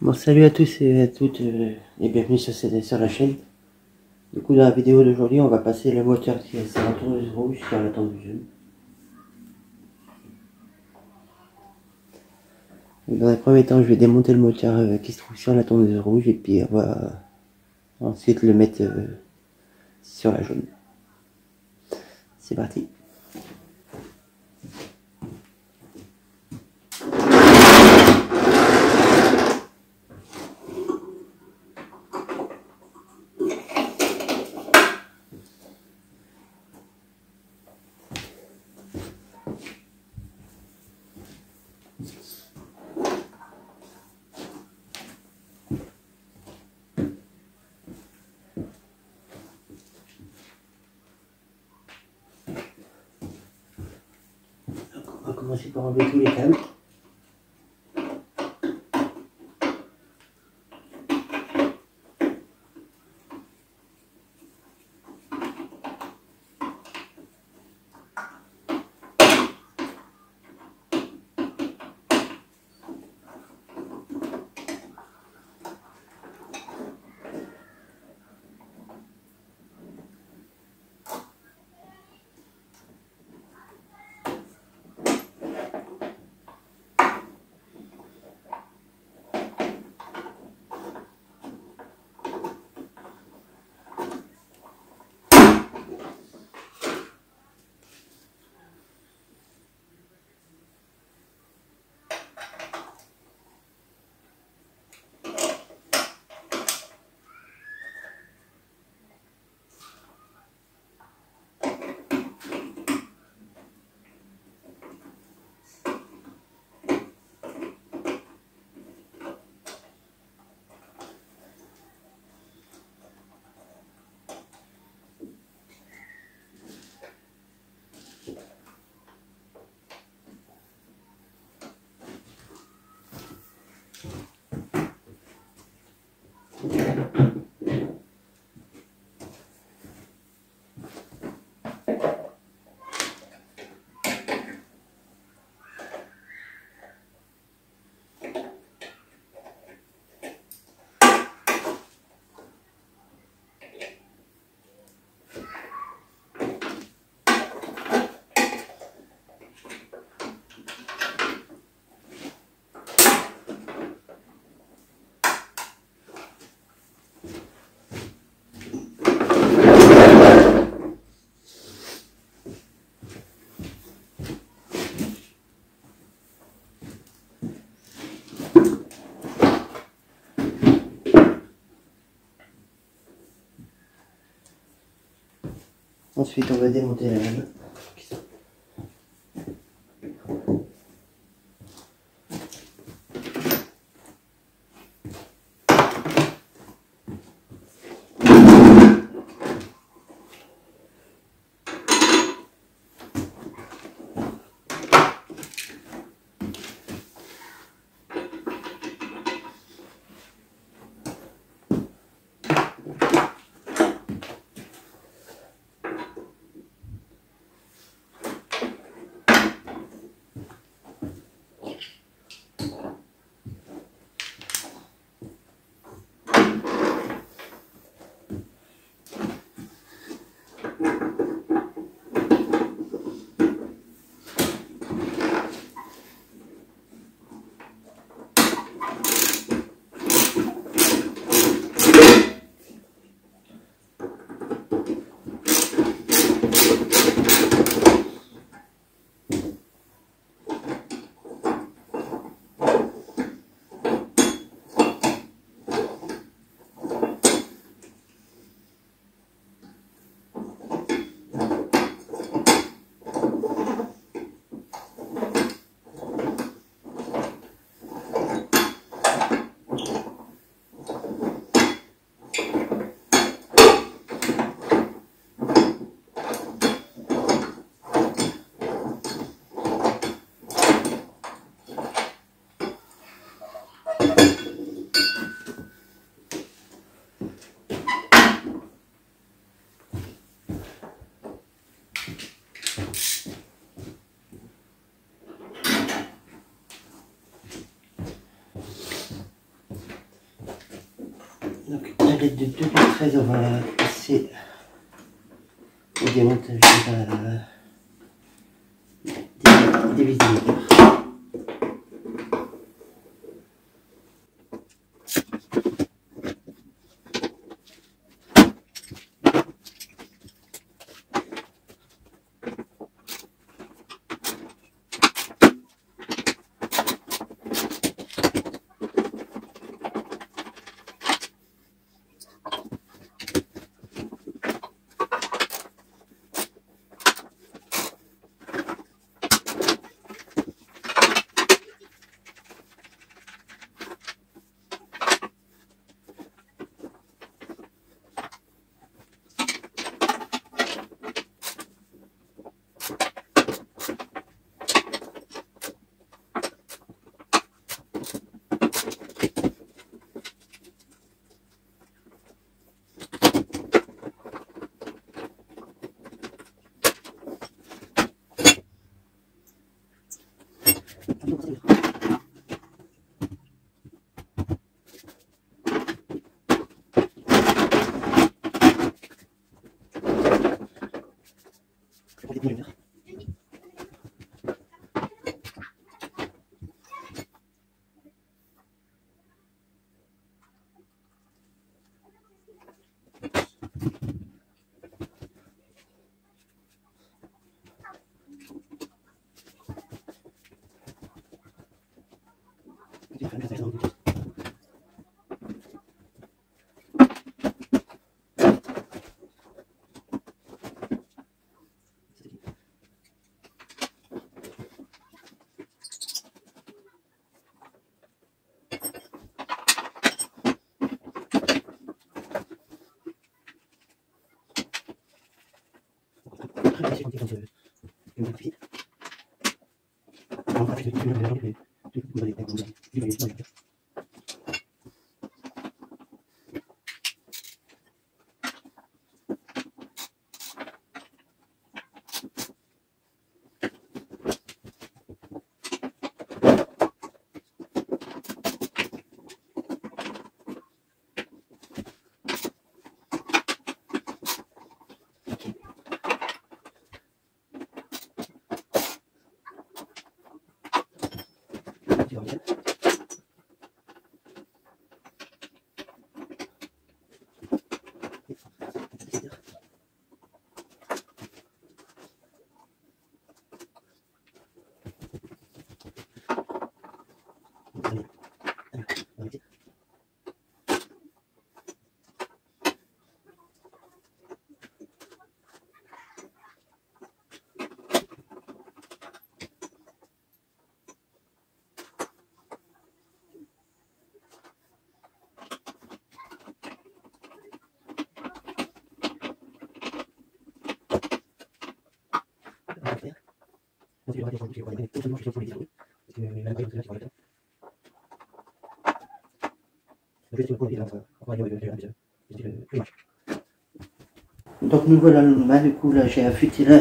Bon salut à tous et à toutes euh, et bienvenue sur, la chaîne. Du coup dans la vidéo d'aujourd'hui on va passer le moteur qui est sur la tourneuse rouge sur la tente du jeune. Dans un premier temps je vais démonter le moteur euh, qui se trouve sur la tondeuse rouge et puis on va ensuite le mettre euh, sur la jaune. C'est parti. Par enlever tous les câbles. Ensuite, on va démonter la lame. Donc à l'aide de deux de on va passer au démontage de la dévisée. 이런 것들이 이런 것들이 이런 것들이 이런 것들이 这个部分也可以不用加一百一十两百 Donc nous voilà le nomade, du coup là j'ai affûté la,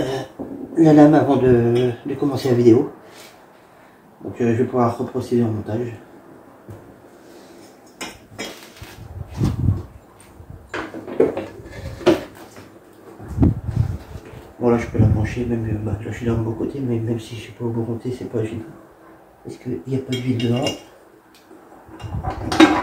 la, lame avant de, commencer la vidéo. Donc euh, je vais pouvoir reprocéder en montage. Je peux la brancher, même euh, bah, là je suis dans le bon côté, mais même si je suis pas au bon côté, c'est pas gênant. Parce qu'il n'y a pas d'huile dedans. Ensuite,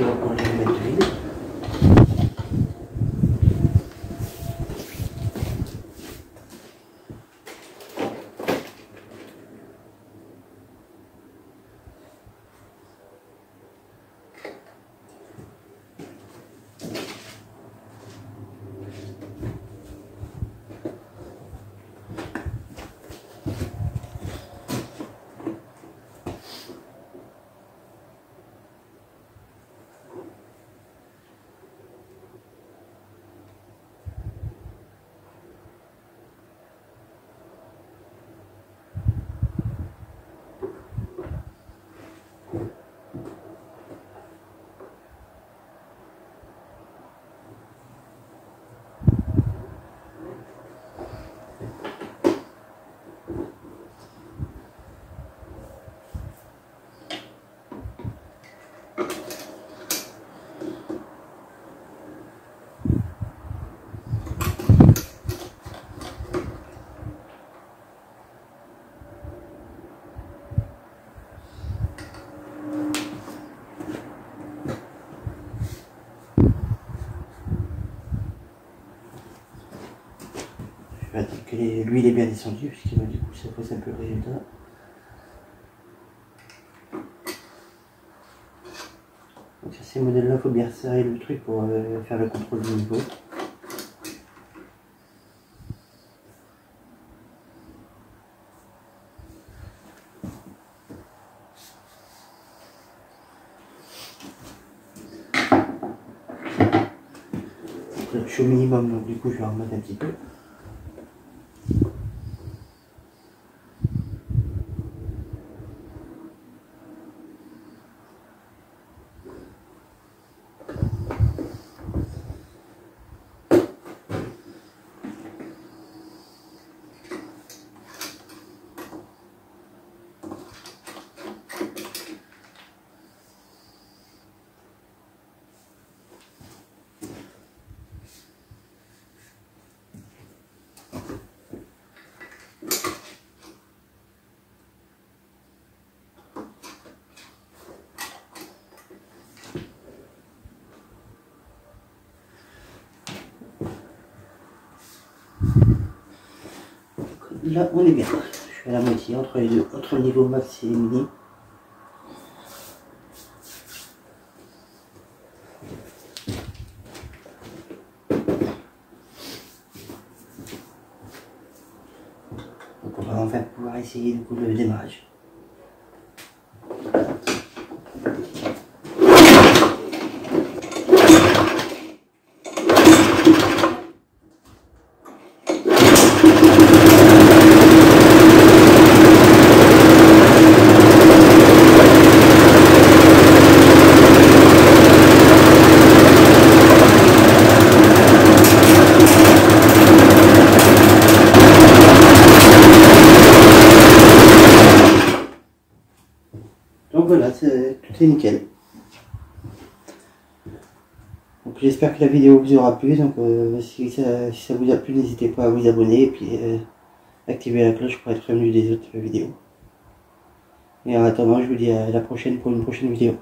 on va prendre les mettre d'huile. Que l'huile est bien descendue, puisque du coup ça pose un peu le résultat. Donc sur ces modèles-là, il faut bien serrer le truc pour euh, faire le contrôle du niveau. Je suis au minimum, donc du coup je vais remettre un petit peu. Là, on est bien. Je suis à la moitié entre les deux, entre le niveau max et mini. Donc on va enfin pouvoir essayer du coup le démarrage. Donc voilà, nickel. Donc j'espère que la vidéo vous aura plu. Donc euh, si, ça, si ça vous a plu, n'hésitez pas à vous abonner et puis euh, activer la cloche pour être prévenu des autres vidéos. Et en attendant, je vous dis à la prochaine pour une prochaine vidéo.